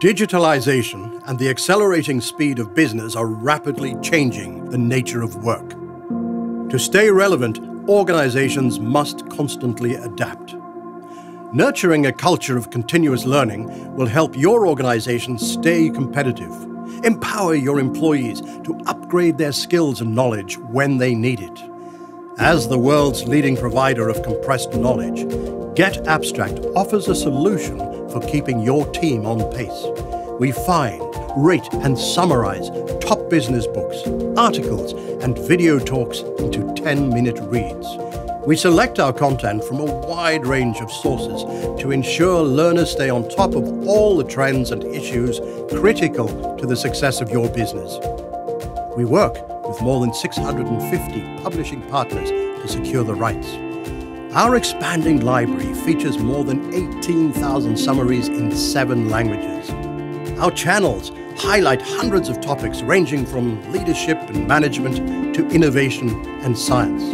Digitalization and the accelerating speed of business are rapidly changing the nature of work. To stay relevant, organizations must constantly adapt. Nurturing a culture of continuous learning will help your organization stay competitive. Empower your employees to upgrade their skills and knowledge when they need it. As the world's leading provider of compressed knowledge, getAbstract offers a solution for keeping your team on pace. We find, rate, and summarize top business books, articles, and video talks into 10 minute reads. We select our content from a wide range of sources to ensure learners stay on top of all the trends and issues critical to the success of your business. We work with more than 650 publishing partners to secure the rights. Our expanding library features more than 18,000 summaries in seven languages. Our channels highlight hundreds of topics ranging from leadership and management to innovation and science.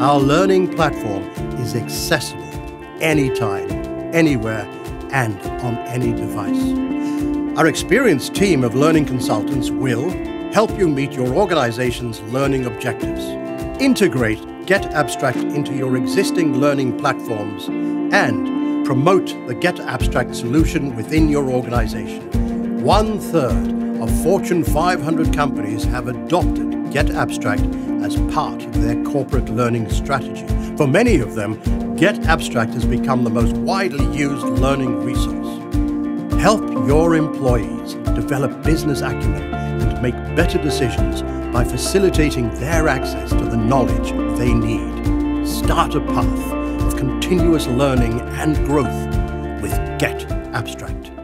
Our learning platform is accessible anytime, anywhere, and on any device. Our experienced team of learning consultants will help you meet your organization's learning objectives. Integrate getAbstract into your existing learning platforms and promote the getAbstract solution within your organization. One third of Fortune 500 companies have adopted getAbstract as part of their corporate learning strategy. For many of them, getAbstract has become the most widely used learning resource. Help your employees develop business acumen and make better decisions by facilitating their access to the knowledge they need. Start a path of continuous learning and growth with Get Abstract.